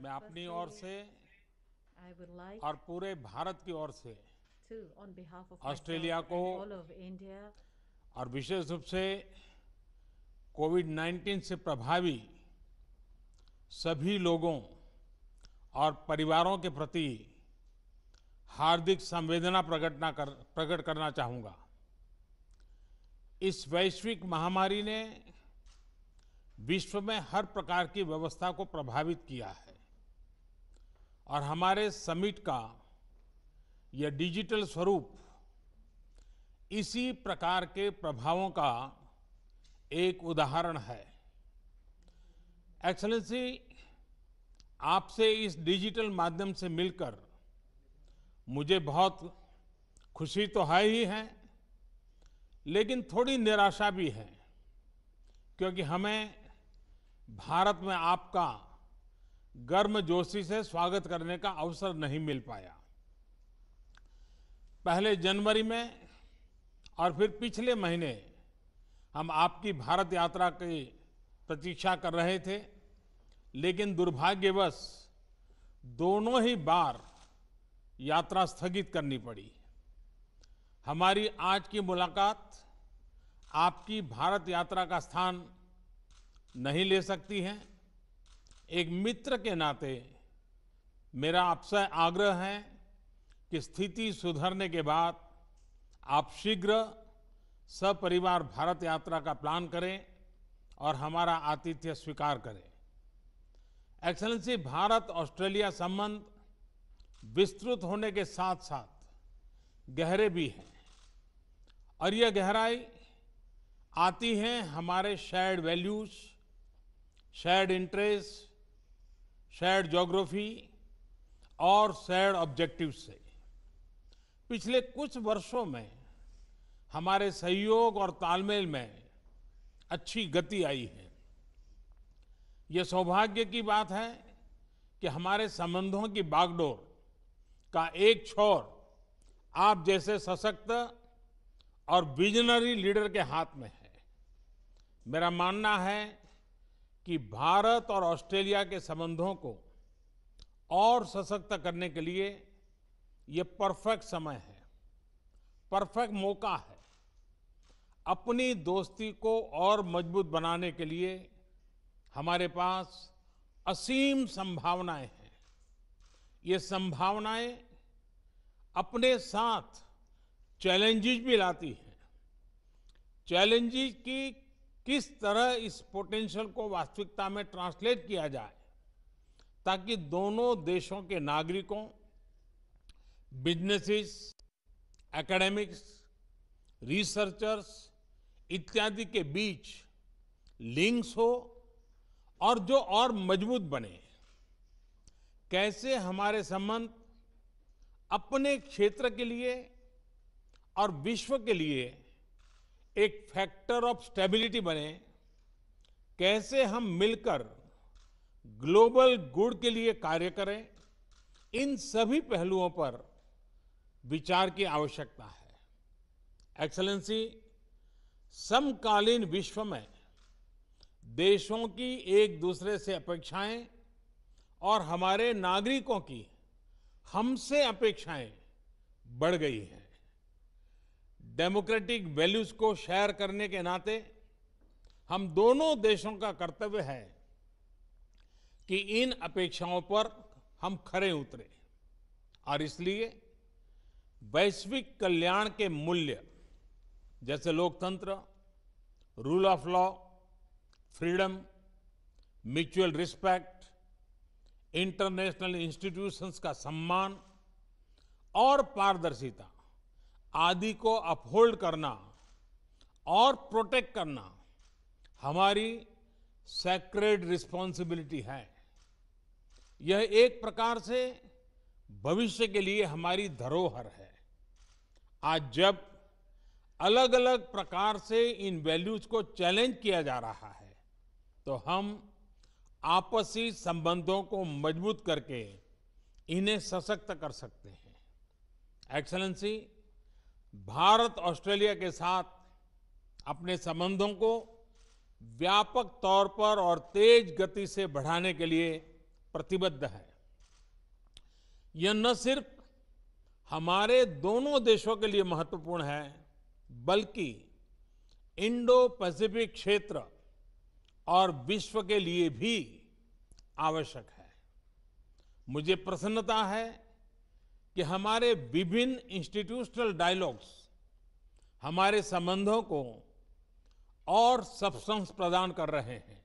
मैं अपनी ओर से like और पूरे भारत की ओर से ऑस्ट्रेलिया को- और विशेष रूप से कोविड 19 से प्रभावी सभी लोगों और परिवारों के प्रति हार्दिक संवेदना प्रकट ना कर प्रकट करना चाहूँगा। इस वैश्विक महामारी ने विश्व में हर प्रकार की व्यवस्था को प्रभावित किया है। और हमारे समिट का यह डिजिटल स्वरूप इसी प्रकार के प्रभावों का एक उदाहरण है। एक्सलेंसी आपसे इस डिजिटल माध्यम से मिलकर मुझे बहुत खुशी तो है ही है, लेकिन थोड़ी निराशा भी है, क्योंकि हमें भारत में आपका गर्मजोशी से स्वागत करने का अवसर नहीं मिल पाया। पहले जनवरी में और फिर पिछले महीने हम आपकी भारत यात्रा की प्रतीक्षा कर रहे थे, लेकिन दुर्भाग्यवश दोनों ही बार यात्रा स्थगित करनी पड़ी। हमारी आज की मुलाकात आपकी भारत यात्रा का स्थान नहीं ले सकती है। एक मित्र के नाते मेरा आपसे आग्रह है कि स्थिति सुधरने के बाद आप शीघ्र सपरिवार भारत यात्रा का प्लान करें और हमारा आतिथ्य स्वीकार करें। एक्सलेंसी भारत ऑस्ट्रेलिया संबंध विस्तृत होने के साथ साथ गहरे भी हैं और यह गहराई आती है हमारे shared values shared interest shared geography और शेयर्ड ऑब्जेक्टिव से। पिछले कुछ वर्षों में हमारे सहयोग और तालमेल में अच्छी गति आई है। ये सौभाग्य की बात है कि हमारे संबंधों की बागडोर का एक छोर आप जैसे सशक्त और विजनरी लीडर के हाथ में है। मेरा मानना है कि भारत और ऑस्ट्रेलिया के संबंधों को और सशक्त करने के लिए ये परफेक्ट समय है, परफेक्ट मौका है अपनी दोस्ती को और मज़बूत बनाने के लिए हमारे पास असीम संभावनाएँ हैं। ये संभावनाएँ अपने साथ चैलेंजेस भी लाती हैं। चैलेंजेस की किस तरह इस पोटेंशियल को वास्तविकता में ट्रांसलेट किया जाए, ताकि दोनों देशों के नागरिकों बिजनेसेस एकेडमिक्स रिसर्चर्स इत्यादि के बीच लिंक्स हो और जो और मज़बूत बने। कैसे हमारे संबंध अपने क्षेत्र के लिए और विश्व के लिए एक फैक्टर ऑफ़ स्टेबिलिटी बने, कैसे हम मिलकर ग्लोबल गुड के लिए कार्य करें, इन सभी पहलुओं पर विचार की आवश्यकता है। एक्सलेंसी समकालीन विश्व में देशों की एक दूसरे से अपेक्षाएँ और हमारे नागरिकों की हमसे अपेक्षाएँ बढ़ गई हैं। डेमोक्रेटिक वैल्यूज़ को शेयर करने के नाते हम दोनों देशों का कर्तव्य है कि इन अपेक्षाओं पर हम खरे उतरे। और इसलिए वैश्विक कल्याण के मूल्य, जैसे लोकतंत्र rule of law freedom mutual respect international institutions का सम्मान और पारदर्शिता आदि को अपहोल्ड करना और प्रोटेक्ट करना हमारी सेक्रेड रिस्पॉन्सिबिलिटी है। यह एक प्रकार से भविष्य के लिए हमारी धरोहर है। आज जब अलग अलग प्रकार से इन वैल्यूज़ को चैलेंज किया जा रहा है तो हम आपसी संबंधों को मज़बूत करके इन्हें सशक्त कर सकते हैं। एक्सलेंसी भारत ऑस्ट्रेलिया के साथ अपने संबंधों को व्यापक तौर पर और तेज गति से बढ़ाने के लिए प्रतिबद्ध है। यह न सिर्फ़ हमारे दोनों देशों के लिए महत्वपूर्ण है, बल्कि इंडो पैसिफिक क्षेत्र और विश्व के लिए भी आवश्यक है। मुझे प्रसन्नता है कि हमारे विभिन्न इंस्टीट्यूशनल डायलॉग्स हमारे संबंधों को और सबसंस प्रदान कर रहे हैं।